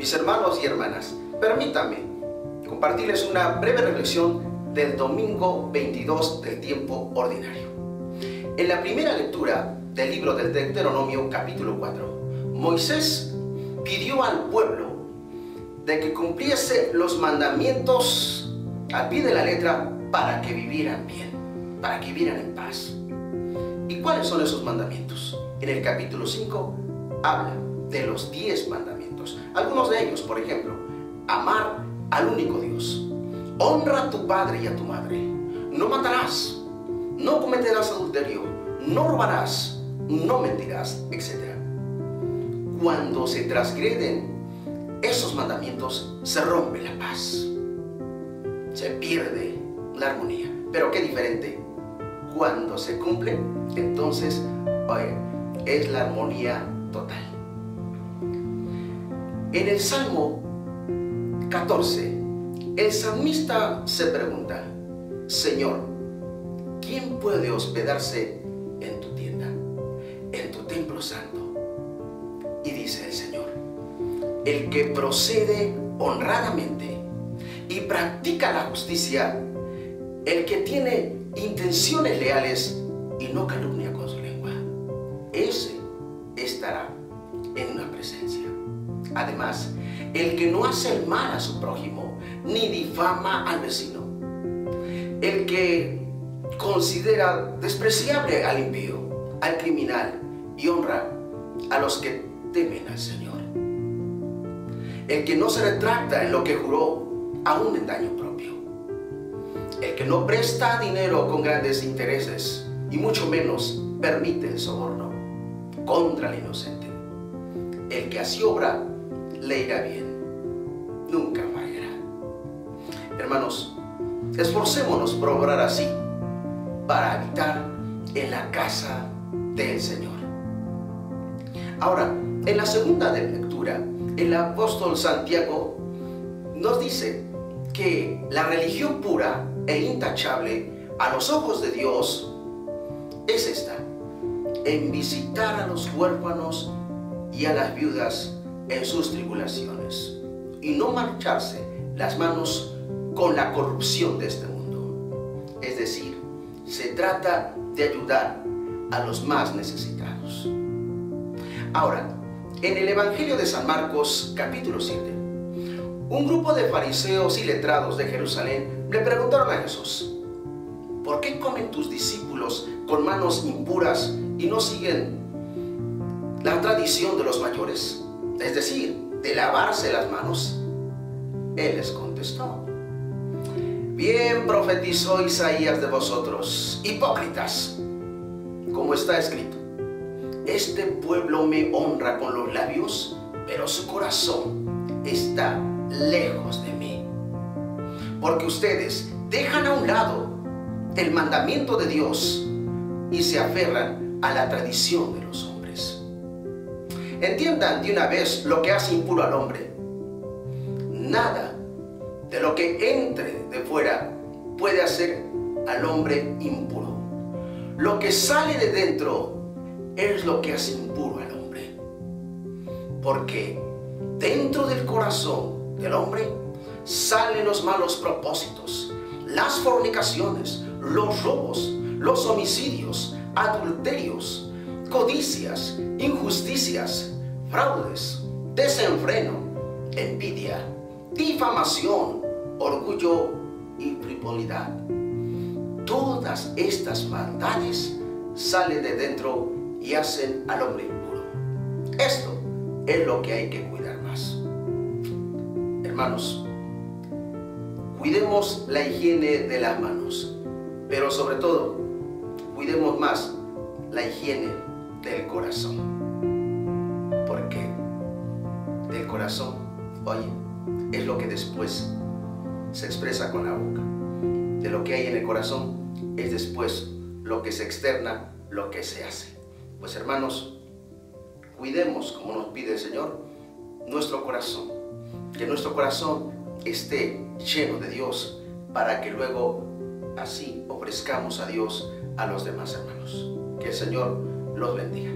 Mis hermanos y hermanas, permítanme compartirles una breve reflexión del domingo 22 del tiempo ordinario. En la primera lectura del libro del Deuteronomio capítulo 4, Moisés pidió al pueblo de que cumpliese los mandamientos al pie de la letra para que vivieran bien, para que vivieran en paz. ¿Y cuáles son esos mandamientos? En el capítulo 5 habla de los 10 mandamientos. Algunos de ellos, por ejemplo, amar al único Dios. Honra a tu padre y a tu madre. No matarás. No cometerás adulterio. No robarás. No mentirás, etc. Cuando se transgreden esos mandamientos, se rompe la paz. Se pierde la armonía. Pero qué diferente. Cuando se cumple, entonces es la armonía total. En el Salmo 14, el salmista se pregunta, Señor, ¿quién puede hospedarse en tu tienda, en tu templo santo? Y dice el Señor, el que procede honradamente y practica la justicia, el que tiene intenciones leales y no calumnia con su lengua, el que no hace el mal a su prójimo, ni difama al vecino. El que considera despreciable al impío, al criminal y honra a los que temen al Señor. El que no se retracta en lo que juró, aún en daño propio. El que no presta dinero con grandes intereses y mucho menos permite el soborno contra el inocente. El que así obra le irá bien, nunca fallará. Hermanos, esforcémonos por obrar así, para habitar en la casa del Señor. Ahora, en la segunda lectura, el apóstol Santiago nos dice que la religión pura e intachable a los ojos de Dios es esta, en visitar a los huérfanos y a las viudas en sus tribulaciones y no marcharse las manos con la corrupción de este mundo. Es decir, se trata de ayudar a los más necesitados. Ahora, en el Evangelio de San Marcos capítulo 7, un grupo de fariseos y letrados de Jerusalén le preguntaron a Jesús, ¿por qué comen tus discípulos con manos impuras y no siguen la tradición de los mayores? es decir, de lavarse las manos? Él les contestó, bien profetizó Isaías de vosotros, hipócritas, como está escrito, este pueblo me honra con los labios, pero su corazón está lejos de mí. Porque ustedes dejan a un lado el mandamiento de Dios y se aferran a la tradición de los hombres. Entiendan de una vez lo que hace impuro al hombre. Nada de lo que entre de fuera puede hacer al hombre impuro. Lo que sale de dentro es lo que hace impuro al hombre. Porque dentro del corazón del hombre salen los malos propósitos, las fornicaciones, los robos, los homicidios, adulterios, codicias, injusticias, fraudes, desenfreno, envidia, difamación, orgullo y frivolidad. Todas estas maldades salen de dentro y hacen al hombre impuro. Esto es lo que hay que cuidar más. Hermanos, cuidemos la higiene de las manos, pero sobre todo, cuidemos más la higiene del corazón. Corazón, oye, es lo que después se expresa con la boca. De lo que hay en el corazón es después lo que se externa, lo que se hace. Pues hermanos, cuidemos, como nos pide el Señor, nuestro corazón. Que nuestro corazón esté lleno de Dios para que luego así ofrezcamos a Dios a los demás hermanos. Que el Señor los bendiga.